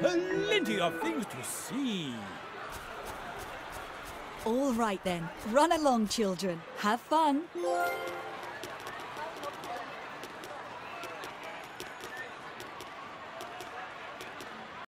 Plenty of things to see. All right then. Run along, children. Have fun.